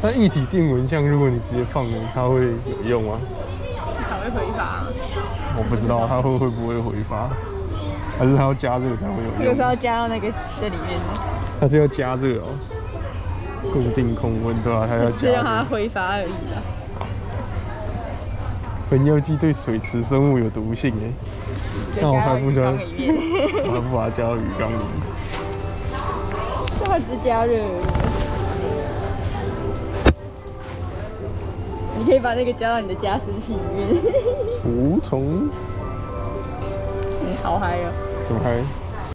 那一体定蚊香，如果你直接放，它会有用吗？它会挥发。我不知道它会会不会挥发，还是它要加热才会有用？这个是要加到那个这里面的，它是要加热哦，固定控温对吧、它要加是让。它挥发而已啦。喷药剂对水池生物有毒性哎，那我还不能我还不把它加到鱼缸里。这它只加热而已。你可以把那个加到你的加湿器里面，除虫 你，好嗨哦！怎么还？